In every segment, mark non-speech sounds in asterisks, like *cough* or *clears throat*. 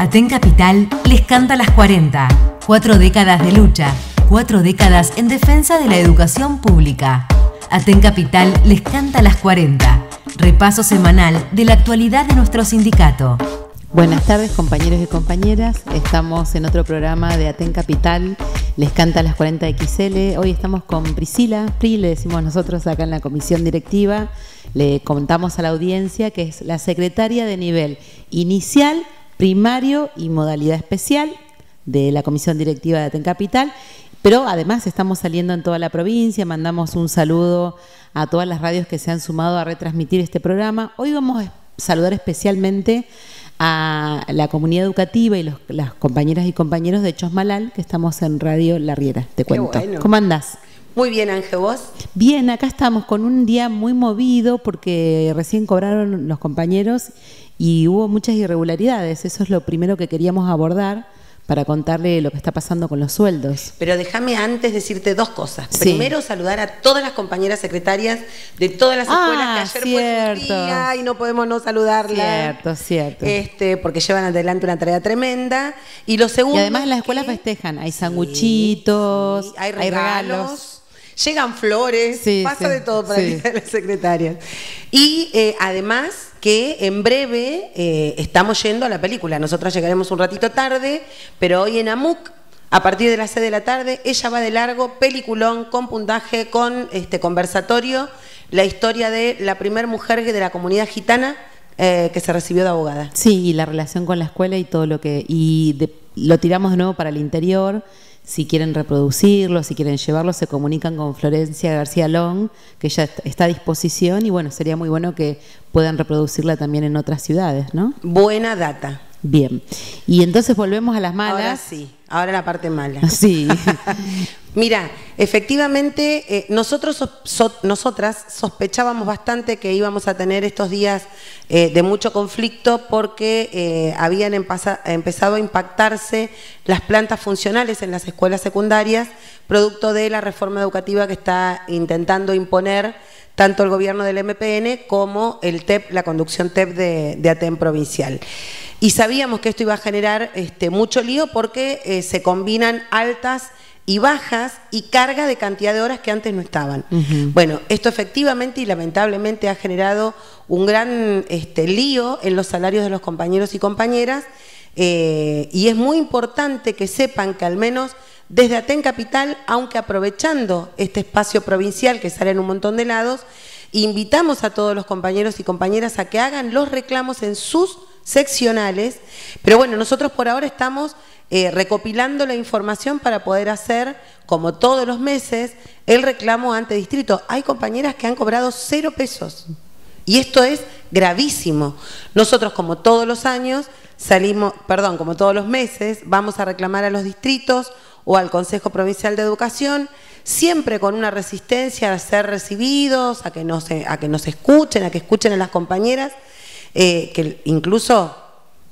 Aten Capital les canta las 40. Cuatro décadas de lucha, cuatro décadas en defensa de la educación pública. Aten Capital les canta las 40. Repaso semanal de la actualidad de nuestro sindicato. Buenas tardes compañeros y compañeras, estamos en otro programa de Aten Capital, les canta las 40 XL, hoy estamos con Priscila, Pri le decimos nosotros acá en la comisión directiva, le contamos a la audiencia que es la secretaria de nivel inicial, primario y modalidad especial de la comisión directiva de Aten Capital, pero además estamos saliendo en toda la provincia, mandamos un saludo a todas las radios que se han sumado a retransmitir este programa, hoy vamos a saludar especialmente a la comunidad educativa y las compañeras y compañeros de Chosmalal, que estamos en Radio La Riera, te cuento. ¿Cómo andás? Muy bien, Ángel, ¿vos? Bien, acá estamos con un día muy movido porque recién cobraron los compañeros y hubo muchas irregularidades. Eso es lo primero que queríamos abordar para contarle lo que está pasando con los sueldos. Pero déjame antes decirte dos cosas. Primero, saludar a todas las compañeras secretarias de todas las escuelas que ah, ayer cierto. fue día y no podemos no saludarlas. Cierto, cierto. Este, porque llevan adelante una tarea tremenda. Y lo segundo. Y además en las escuelas festejan. Hay sanguchitos, sí, hay regalos. Llegan flores, Sí, pasa sí, de todo para sí. las secretarias. Y eh, además que en breve eh, estamos yendo a la película. Nosotras llegaremos un ratito tarde, pero hoy en AMUC, a partir de las 6 de la tarde, ella va de largo, peliculón, con puntaje, con este conversatorio, la historia de la primer mujer de la comunidad gitana eh, que se recibió de abogada. Sí, y la relación con la escuela y todo lo que... Y de- lo tiramos de nuevo para el interior. Si quieren reproducirlo, si quieren llevarlo, se comunican con Florencia García Long, que ya est- está a disposición. Y bueno, sería muy bueno que puedan reproducirla también en otras ciudades, ¿no? Buena data. Bien. Y entonces volvemos a las malas. Ahora sí, ahora la parte mala. *laughs* Sí. *laughs* Mira, efectivamente, eh, nosotros so- nosotras sospechábamos bastante que íbamos a tener estos días eh, de mucho conflicto porque eh, habían empasa- empezado a impactarse las plantas funcionales en las escuelas secundarias, producto de la reforma educativa que está intentando imponer tanto el gobierno del MPN como el TEP, la conducción TEP de, de ATEM provincial. Y sabíamos que esto iba a generar este, mucho lío porque eh, se combinan altas y bajas y carga de cantidad de horas que antes no estaban. Bueno, esto efectivamente y lamentablemente ha generado un gran este, lío en los salarios de los compañeros y compañeras eh, y es muy importante que sepan que al menos desde Aten Capital, aunque aprovechando este espacio provincial que sale en un montón de lados, invitamos a todos los compañeros y compañeras a que hagan los reclamos en sus seccionales, pero bueno, nosotros por ahora estamos eh, recopilando la información para poder hacer, como todos los meses, el reclamo ante distrito. Hay compañeras que han cobrado cero pesos. Y esto es gravísimo. Nosotros, como todos los años, salimos, perdón, como todos los meses, vamos a reclamar a los distritos o al Consejo Provincial de Educación, siempre con una resistencia a ser recibidos, a que nos, a que nos escuchen, a que escuchen a las compañeras, eh, que incluso,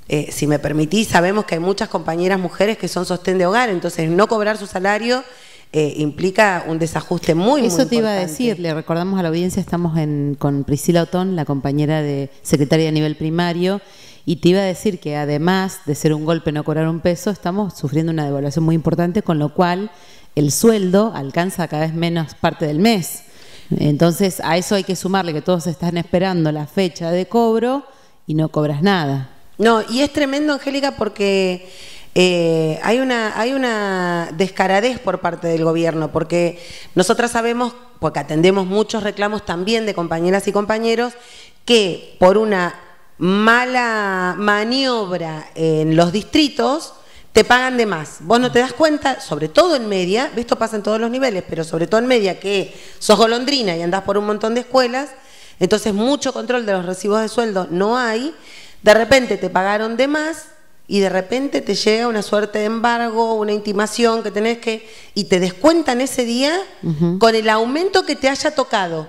eh, si me permitís, sabemos que hay muchas compañeras mujeres que son sostén de hogar, entonces no cobrar su salario eh, implica un desajuste muy, muy Eso te iba a decir, le recordamos a la audiencia, estamos en, con Priscila Otón, la compañera de secretaria de nivel primario, y te iba a decir que además de ser un golpe no cobrar un peso, estamos sufriendo una devaluación muy importante, con lo cual el sueldo alcanza cada vez menos parte del mes. Entonces, a eso hay que sumarle que todos están esperando la fecha de cobro y no cobras nada. No, y es tremendo, Angélica, porque eh, hay, una, hay una descaradez por parte del gobierno, porque nosotras sabemos, porque atendemos muchos reclamos también de compañeras y compañeros, que por una mala maniobra en los distritos, te pagan de más. Vos no te das cuenta, sobre todo en media, esto pasa en todos los niveles, pero sobre todo en media, que sos golondrina y andás por un montón de escuelas, entonces mucho control de los recibos de sueldo no hay, de repente te pagaron de más y de repente te llega una suerte de embargo, una intimación que tenés que, y te descuentan ese día con el aumento que te haya tocado.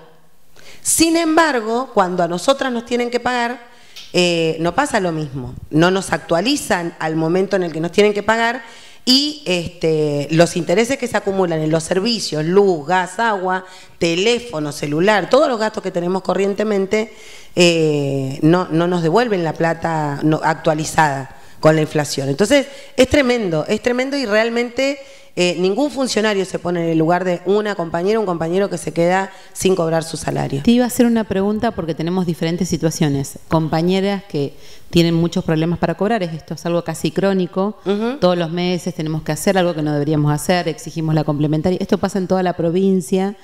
Sin embargo, cuando a nosotras nos tienen que pagar, eh, no pasa lo mismo. No nos actualizan al momento en el que nos tienen que pagar y este, los intereses que se acumulan en los servicios, luz, gas, agua, teléfono, celular, todos los gastos que tenemos corrientemente, eh, no, no nos devuelven la plata actualizada. con la inflación. Entonces, es tremendo, es tremendo y realmente eh, ningún funcionario se pone en el lugar de una compañera, un compañero que se queda sin cobrar su salario. Te iba a hacer una pregunta porque tenemos diferentes situaciones. Compañeras que tienen muchos problemas para cobrar, esto es algo casi crónico, todos los meses tenemos que hacer algo que no deberíamos hacer, exigimos la complementaria, esto pasa en toda la provincia,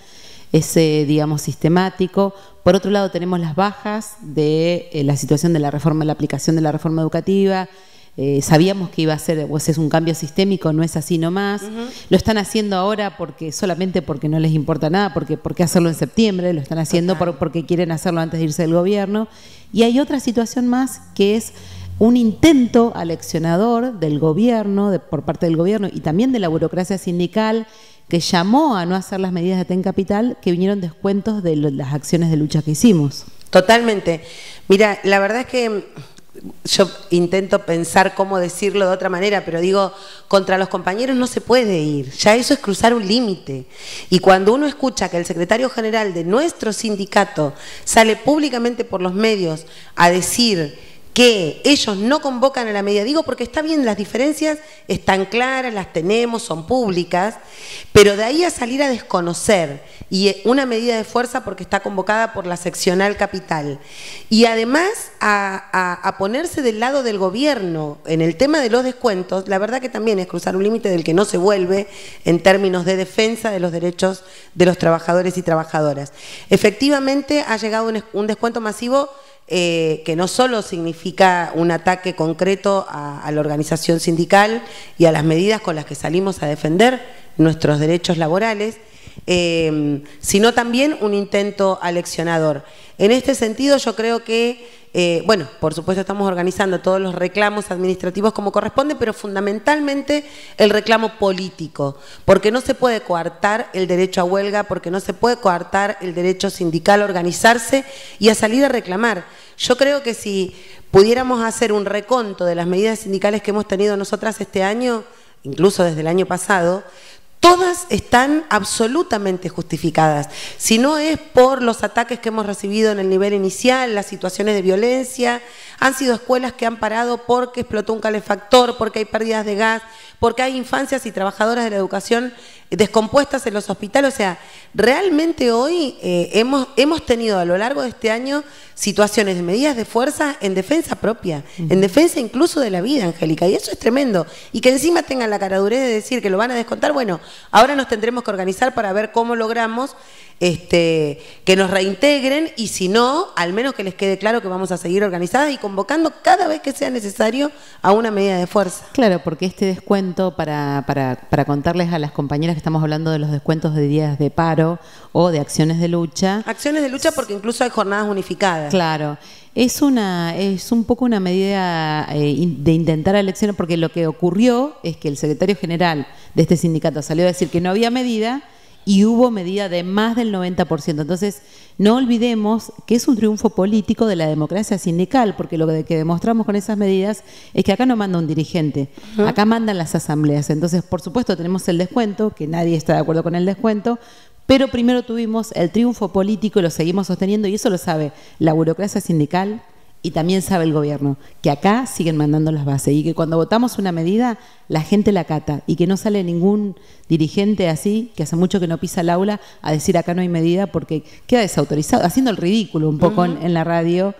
es, eh, digamos, sistemático. Por otro lado, tenemos las bajas de eh, la situación de la reforma, la aplicación de la reforma educativa, eh, sabíamos que iba a ser, pues es un cambio sistémico, no es así nomás. Lo están haciendo ahora porque solamente porque no les importa nada, porque por qué hacerlo en septiembre, lo están haciendo porque quieren hacerlo antes de irse del gobierno. Y hay otra situación más que es un intento aleccionador del gobierno, por parte del gobierno y también de la burocracia sindical que llamó a no hacer las medidas de TEN Capital, que vinieron descuentos de las acciones de lucha que hicimos. Totalmente. Mira, la verdad es que yo intento pensar cómo decirlo de otra manera, pero digo, contra los compañeros no se puede ir, ya eso es cruzar un límite. Y cuando uno escucha que el secretario general de nuestro sindicato sale públicamente por los medios a decir que ellos no convocan a la medida. Digo porque está bien, las diferencias están claras, las tenemos, son públicas, pero de ahí a salir a desconocer y eh, una medida de fuerza porque está convocada por la seccional capital. Y además a, ponerse del lado del gobierno en el tema de los descuentos, la verdad que también es cruzar un límite del que no se vuelve en términos de defensa de los derechos de los trabajadores y trabajadoras. Efectivamente ha llegado un descuento masivo eh, que no solo significa un ataque concreto a, la organización sindical y a las medidas con las que salimos a defender nuestros derechos laborales, eh, sino también un intento aleccionador. En este sentido, yo creo que, eh, bueno, por supuesto estamos organizando todos los reclamos administrativos como corresponde, pero fundamentalmente el reclamo político, porque no se puede coartar el derecho a huelga, porque no se puede coartar el derecho sindical a organizarse y a salir a reclamar. Yo creo que si pudiéramos hacer un reconto de las medidas sindicales que hemos tenido nosotras este año, incluso desde el año pasado, todas están absolutamente justificadas. Si no es por los ataques que hemos recibido en el nivel inicial, las situaciones de violencia, han sido escuelas que han parado porque explotó un calefactor, porque hay pérdidas de gas, porque hay infancias y trabajadoras de la educación descompuestas en los hospitales. O sea, realmente hoy eh, hemos, hemos tenido a lo largo de este año situaciones de medidas de fuerza en defensa propia, en defensa incluso de la vida, Angélica, y eso es tremendo. Y que encima tengan la caradurez de decir que lo van a descontar, bueno, ahora nos tendremos que organizar para ver cómo logramos este, que nos reintegren y si no, al menos que les quede claro que vamos a seguir organizadas y convocando cada vez que sea necesario a una medida de fuerza. Claro, porque este descuento, para, para, para contarles a las compañeras que estamos hablando de los descuentos de días de paro o de acciones de lucha. Acciones de lucha porque incluso hay jornadas unificadas. Claro. Es una es un poco una medida eh, de intentar elecciones porque lo que ocurrió es que el secretario general de este sindicato salió a decir que no había medida y hubo medida de más del 90%. Entonces, no olvidemos que es un triunfo político de la democracia sindical, porque lo que demostramos con esas medidas es que acá no manda un dirigente, acá mandan las asambleas. Entonces, por supuesto, tenemos el descuento, que nadie está de acuerdo con el descuento, pero primero tuvimos el triunfo político y lo seguimos sosteniendo, y eso lo sabe la burocracia sindical, y también sabe el gobierno que acá siguen mandando las bases y que cuando votamos una medida la gente la cata y que no sale ningún dirigente así, que hace mucho que no pisa el aula, a decir acá no hay medida porque queda desautorizado, haciendo el ridículo un poco en, la radio.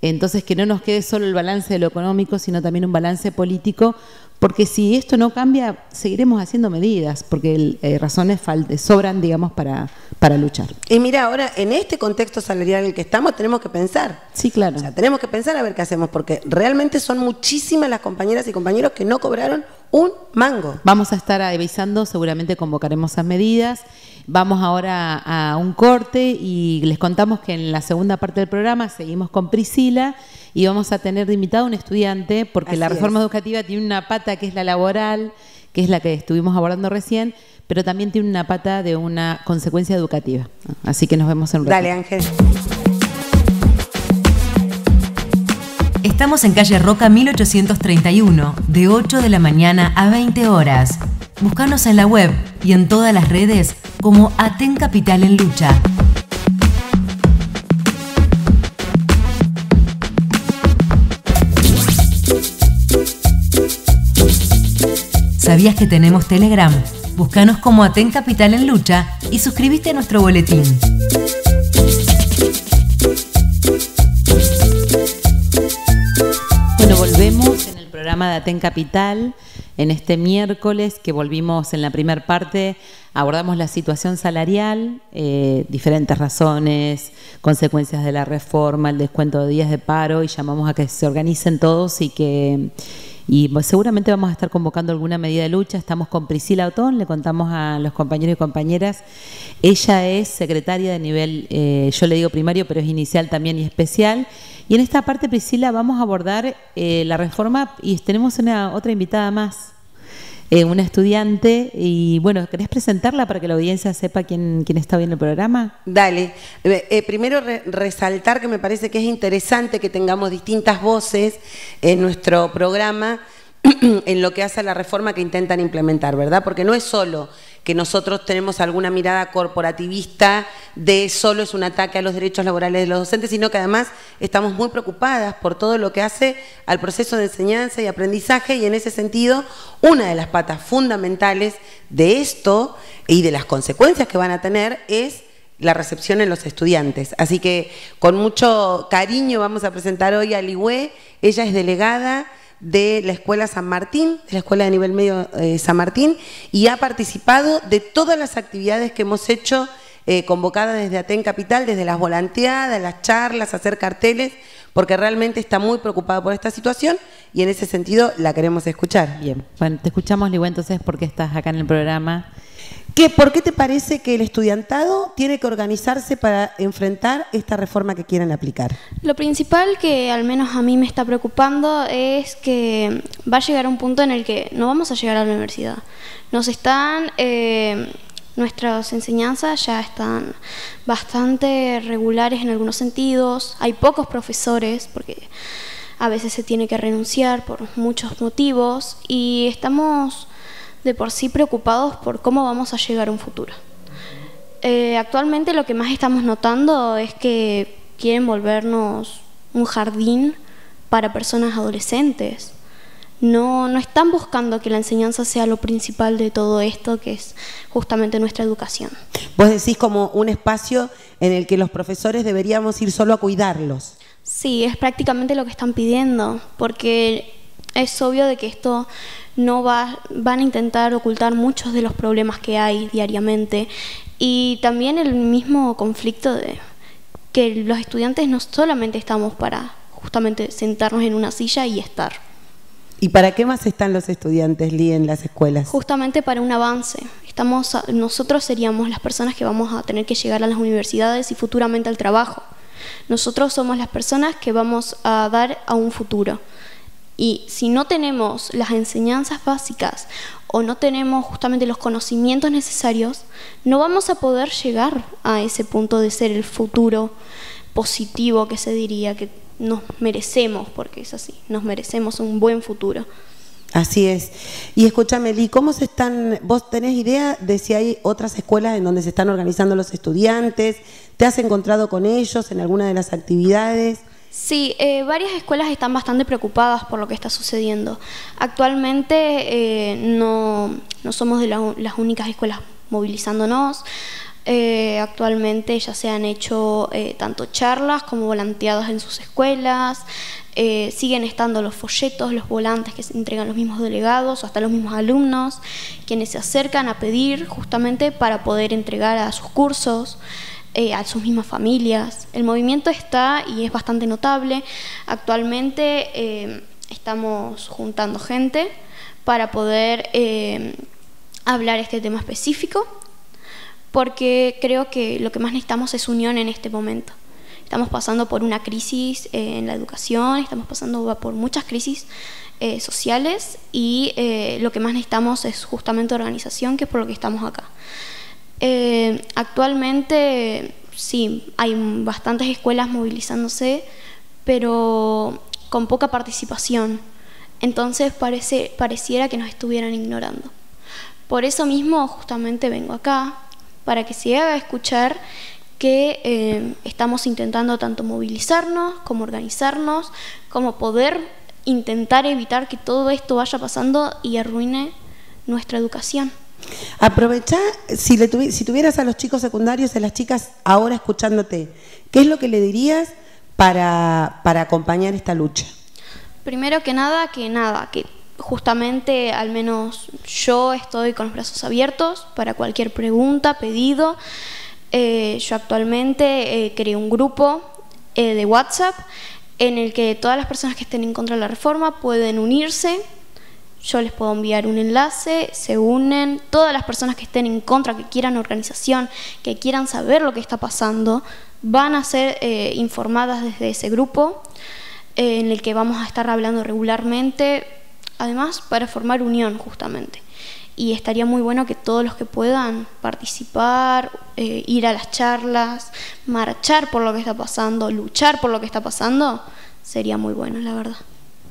Entonces que no nos quede solo el balance de lo económico, sino también un balance político porque si esto no cambia, seguiremos haciendo medidas, porque eh, razones sobran, digamos, para, para luchar. Y mira, ahora en este contexto salarial en el que estamos, tenemos que pensar. Sí, claro. O sea, tenemos que pensar a ver qué hacemos, porque realmente son muchísimas las compañeras y compañeros que no cobraron un mango. Vamos a estar avisando, seguramente convocaremos esas medidas. Vamos ahora a un corte y les contamos que en la segunda parte del programa seguimos con Priscila y vamos a tener de invitado a un estudiante, porque la reforma educativa tiene una pata que es la laboral, que es la que estuvimos abordando recién, pero también tiene una pata de una consecuencia educativa. Así que nos vemos en un Dale, Ángel. Estamos en calle Roca 1831, de 8 de la mañana a 20 horas. Búscanos en la web y en todas las redes como Aten Capital en Lucha. ¿Sabías que tenemos Telegram? Búscanos como Aten Capital en Lucha y suscríbete a nuestro boletín. Programa de Aten Capital. En este miércoles que volvimos en la primera parte, abordamos la situación salarial, eh, diferentes razones, consecuencias de la reforma, el descuento de días de paro y llamamos a que se organicen todos y que y seguramente vamos a estar convocando alguna medida de lucha. Estamos con Priscila Otón, le contamos a los compañeros y compañeras. Ella es secretaria de nivel, eh, yo le digo primario, pero es inicial también y especial. Y en esta parte, Priscila, vamos a abordar eh, la reforma y tenemos una otra invitada más. Eh, una estudiante y bueno, ¿querés presentarla para que la audiencia sepa quién, quién está viendo el programa? Dale. primero resaltar que me parece que es interesante que tengamos distintas voces en nuestro programa *clears throat* en lo que hace a la reforma que intentan implementar, ¿verdad? Porque no es solo que nosotros tenemos alguna mirada corporativista de solo es un ataque a los derechos laborales de los docentes, sino que además estamos muy preocupadas por todo lo que hace al proceso de enseñanza y aprendizaje y en ese sentido una de las patas fundamentales de esto y de las consecuencias que van a tener es la recepción en los estudiantes. Así que con mucho cariño vamos a presentar hoy a Ligüe, ella es delegada de la Escuela San Martín, de la Escuela de Nivel Medio eh, San Martín, y ha participado de todas las actividades que hemos hecho eh, convocadas desde Aten Capital, desde las volanteadas, las charlas, hacer carteles, porque realmente está muy preocupada por esta situación y en ese sentido la queremos escuchar. Bien, bueno, te escuchamos, Ligo, entonces, porque estás acá en el programa ¿Por qué te parece que el estudiantado tiene que organizarse para enfrentar esta reforma que quieren aplicar? Lo principal que al menos a mí me está preocupando es que va a llegar un punto en el que no vamos a llegar a la universidad. Nos están... Eh, nuestras enseñanzas ya están bastante regulares en algunos sentidos. Hay pocos profesores porque a veces se tiene que renunciar por muchos motivos y estamos de por sí preocupados por cómo vamos a llegar a un futuro. Eh, actualmente lo que más estamos notando es que quieren volvernos un jardín para personas adolescentes. No, no están buscando que la enseñanza sea lo principal de todo esto, que es justamente nuestra educación. Vos decís como un espacio en el que los profesores deberíamos ir solo a cuidarlos. Sí, es prácticamente lo que están pidiendo, porque es obvio de que esto no va, van a intentar ocultar muchos de los problemas que hay diariamente y también el mismo conflicto de que los estudiantes no solamente estamos para justamente sentarnos en una silla y estar. ¿Y para qué más están los estudiantes, Lee, en las escuelas? Justamente para un avance. Estamos, nosotros seríamos las personas que vamos a tener que llegar a las universidades y futuramente al trabajo. Nosotros somos las personas que vamos a dar a un futuro. Y si no tenemos las enseñanzas básicas o no tenemos justamente los conocimientos necesarios, no vamos a poder llegar a ese punto de ser el futuro positivo que se diría que nos merecemos, porque es así, nos merecemos un buen futuro. Así es. Y escúchame, Lee, ¿cómo se están, vos tenés idea de si hay otras escuelas en donde se están organizando los estudiantes? ¿Te has encontrado con ellos en alguna de las actividades? Sí, eh, varias escuelas están bastante preocupadas por lo que está sucediendo. Actualmente eh, no, somos de las únicas escuelas movilizándonos. Eh, actualmente ya se han hecho tanto charlas como volanteados en sus escuelas. siguen estando los folletos, los volantes que se entregan los mismos delegados o hasta los mismos alumnos, quienes se acercan a pedir justamente para poder entregar a sus cursos. Eh, a sus mismas familias. El movimiento está y es bastante notable. Actualmente eh, estamos juntando gente para poder eh, hablar este tema específico, porque creo que lo que más necesitamos es unión en este momento. Estamos pasando por una crisis en la educación, estamos pasando por muchas crisis sociales y lo que más necesitamos es justamente organización, que es por lo que estamos acá. Eh, actualmente sí, hay bastantes escuelas movilizándose, pero con poca participación. Entonces parece, pareciera que nos estuvieran ignorando. Por eso mismo justamente vengo acá, para que se haga escuchar que eh, estamos intentando tanto movilizarnos como organizarnos, como poder intentar evitar que todo esto vaya pasando y arruine nuestra educación. Aprovecha, si, le si tuvieras a los chicos secundarios, a las chicas ahora escuchándote, ¿qué es lo que le dirías para, para acompañar esta lucha? Primero que nada, que nada, que justamente al menos yo estoy con los brazos abiertos para cualquier pregunta, pedido. Eh, yo actualmente eh, creé un grupo eh, de WhatsApp en el que todas las personas que estén en contra de la reforma pueden unirse. Yo les puedo enviar un enlace, se unen. Todas las personas que estén en contra, que quieran organización, que quieran saber lo que está pasando, van a ser informadas desde ese grupo en el que vamos a estar hablando regularmente además para formar unión justamente. Y estaría muy bueno que todos los que puedan participar, eh, ir a las charlas, marchar por lo que está pasando, luchar por lo que está pasando, sería muy bueno, la verdad.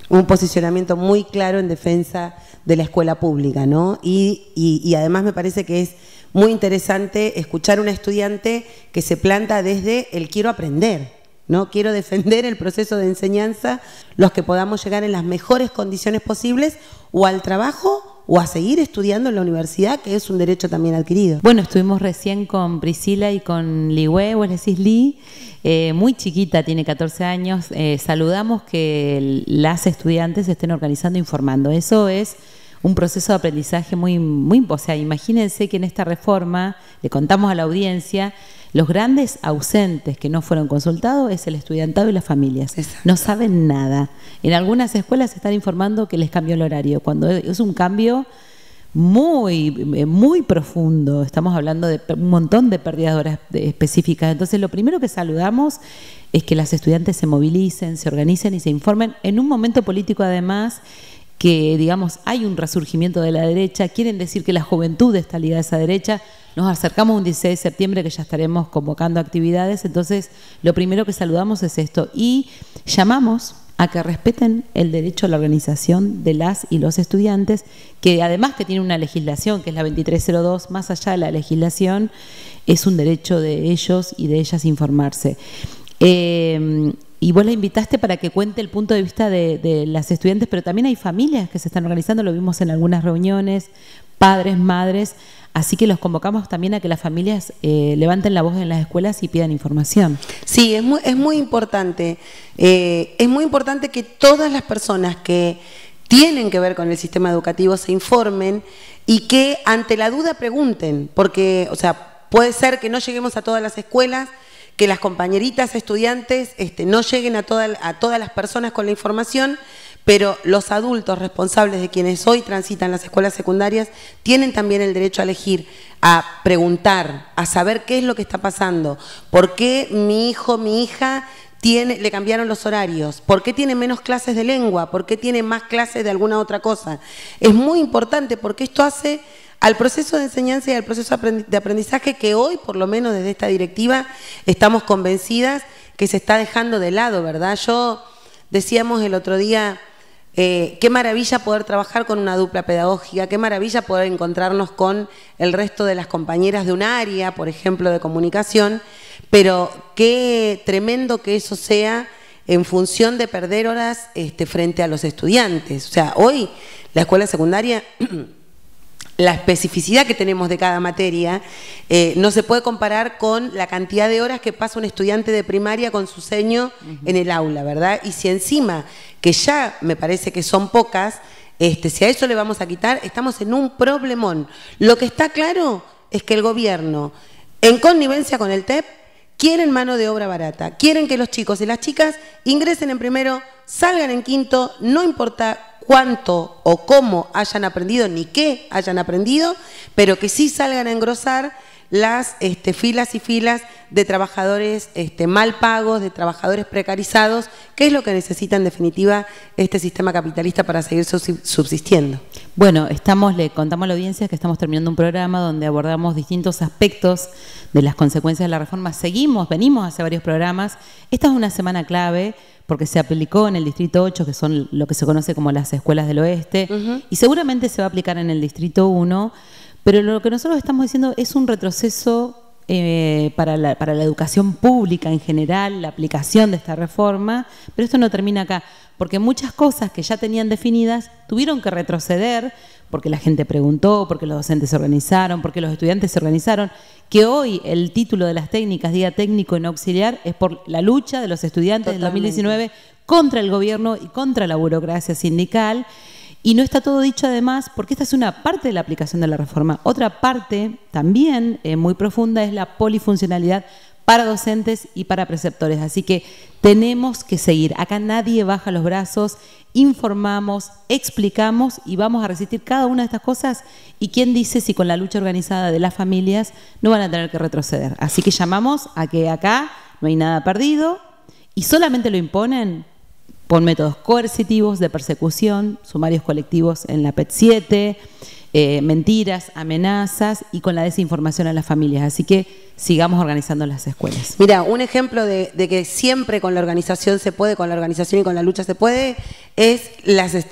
Un posicionamiento muy claro en defensa de la escuela pública, ¿no? Y, y, además me parece que es muy interesante escuchar a una estudiante que se planta desde el quiero aprender, ¿no? Quiero defender el proceso de enseñanza, los que podamos llegar en las mejores condiciones posibles o al trabajo o a seguir estudiando en la universidad, que es un derecho también adquirido. Bueno, estuvimos recién con Priscila y con Liwe, vos le decís Li, eh, muy chiquita, tiene 14 años. Eh, saludamos que las estudiantes estén organizando, informando. Eso es un proceso de aprendizaje muy, muy, o sea, imagínense que en esta reforma le contamos a la audiencia los grandes ausentes que no fueron consultados es el estudiantado y las familias. No saben nada. En algunas escuelas se están informando que les cambió el horario, cuando es un cambio muy, muy profundo. Estamos hablando de un montón de pérdidas de horas específicas. Entonces, lo primero que saludamos es que las estudiantes se movilicen, se organicen y se informen en un momento político, además que, digamos, hay un resurgimiento de la derecha, quieren decir que la juventud está ligada a esa derecha, nos acercamos un 16 de septiembre que ya estaremos convocando actividades, entonces lo primero que saludamos es esto y llamamos a que respeten el derecho a la organización de las y los estudiantes, que además que tiene una legislación, que es la 2302, más allá de la legislación, es un derecho de ellos y de ellas informarse. Eh, y vos la invitaste para que cuente el punto de vista de, de, las estudiantes, pero también hay familias que se están organizando, lo vimos en algunas reuniones, padres, madres, Así que los convocamos también a que las familias eh, levanten la voz en las escuelas y pidan información. Sí, es muy, es muy importante. Eh, es muy importante que todas las personas que tienen que ver con el sistema educativo se informen y que ante la duda pregunten, porque, o sea, puede ser que no lleguemos a todas las escuelas, que las compañeritas estudiantes este, no lleguen a, a todas las personas con la información, pero los adultos responsables de quienes hoy transitan las escuelas secundarias tienen también el derecho a elegir, a preguntar, a saber qué es lo que está pasando, por qué mi hijo, mi hija le cambiaron los horarios, por qué tiene menos clases de lengua, por qué tiene más clases de alguna otra cosa. Es muy importante porque esto hace al proceso de enseñanza y al proceso de aprendizaje que hoy, por lo menos desde esta directiva, estamos convencidas que se está dejando de lado, ¿verdad? Yo decíamos el otro día eh, qué maravilla poder trabajar con una dupla pedagógica, qué maravilla poder encontrarnos con el resto de las compañeras de un área, por ejemplo, de comunicación, pero qué tremendo que eso sea en función de perder horas este, frente a los estudiantes. O sea, hoy la escuela secundaria *clears throat* la especificidad que tenemos de cada materia eh, no se puede comparar con la cantidad de horas que pasa un estudiante de primaria con su seño en el aula, ¿verdad? Y si encima, que ya me parece que son pocas, este, si a eso le vamos a quitar, estamos en un problemón. Lo que está claro es que el gobierno, en connivencia con el TEP, quieren mano de obra barata, quieren que los chicos y las chicas ingresen en primero, salgan en quinto, no importa cuánto o cómo hayan aprendido, ni qué hayan aprendido, pero que sí salgan a engrosar las este, filas y filas de trabajadores este, mal pagos, de trabajadores precarizados, que es lo que necesita en definitiva este sistema capitalista para seguir subsistiendo. Bueno, estamos, le contamos a la audiencia que estamos terminando un programa donde abordamos distintos aspectos de las consecuencias de la reforma. Seguimos, venimos hace varios programas. Esta es una semana clave porque se aplicó en el Distrito 8, que son lo que se conoce como las escuelas del oeste, y seguramente se va a aplicar en el Distrito 1, pero lo que nosotros estamos diciendo es un retroceso eh, para, la, para la educación pública en general, la aplicación de esta reforma, pero esto no termina acá, porque muchas cosas que ya tenían definidas tuvieron que retroceder porque la gente preguntó, porque los docentes se organizaron, porque los estudiantes se organizaron, que hoy el título de las técnicas, Día Técnico en Auxiliar, es por la lucha de los estudiantes del 2019 contra el gobierno y contra la burocracia sindical. Y no está todo dicho además, porque esta es una parte de la aplicación de la reforma. Otra parte, también eh, muy profunda, es la polifuncionalidad para docentes y para preceptores. Así que tenemos que seguir. Acá nadie baja los brazos, informamos, explicamos y vamos a resistir cada una de estas cosas. ¿Y quién dice si con la lucha organizada de las familias no van a tener que retroceder? Así que llamamos a que acá no hay nada perdido y solamente lo imponen por métodos coercitivos de persecución, sumarios colectivos en la PET 7, eh, mentiras, amenazas y con la desinformación a las familias. Así que sigamos organizando las escuelas. Mira, un ejemplo de, que siempre con la organización se puede, con la organización y con la lucha se puede, es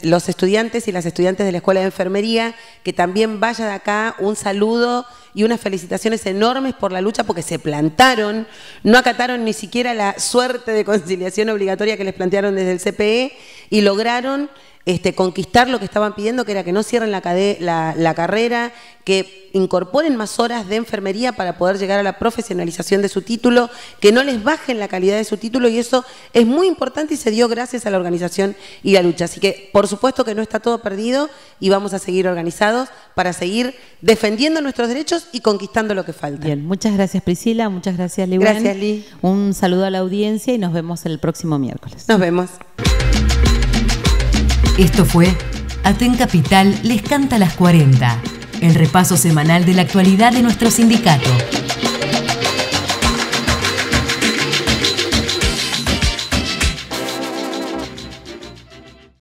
los estudiantes y las estudiantes de la Escuela de Enfermería, que también vaya de acá un saludo y unas felicitaciones enormes por la lucha porque se plantaron, no acataron ni siquiera la suerte de conciliación obligatoria que les plantearon desde el CPE y lograron este, conquistar lo que estaban pidiendo, que era que no cierren la, la, carrera, que incorporen más horas de enfermería para poder llegar a la profesionalización de su título, que no les bajen la calidad de su título y eso es muy importante y se dio gracias a la organización y la lucha. Así que por supuesto que no está todo perdido y vamos a seguir organizados para seguir defendiendo nuestros derechos y conquistando lo que falta. Bien, muchas gracias Priscila, muchas gracias Liwen. Gracias Li. Un saludo a la audiencia y nos vemos el próximo miércoles. Nos vemos. Esto fue Aten Capital les canta las 40, el repaso semanal de la actualidad de nuestro sindicato.